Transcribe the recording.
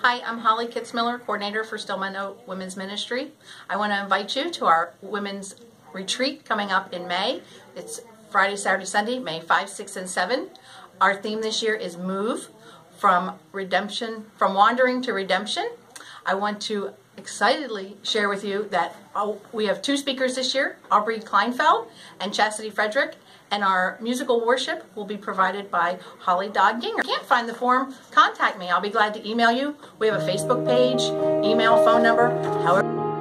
Hi, I'm Holly Kitzmiller, coordinator for Stillmeadow Women's Ministry. I want to invite you to our women's retreat coming up in May. It's Friday, Saturday, Sunday, May 5, 6, and 7. Our theme this year is Move from redemption, from wandering to redemption. I want to excitedly share with you that oh, we have two speakers this year, Aubrey Kleinfeld and Chastity Frederick, and our musical worship will be provided by Holly Dodd Ginger. If you can't find the form, contact me. I'll be glad to email you. We have a Facebook page, email, phone number, however.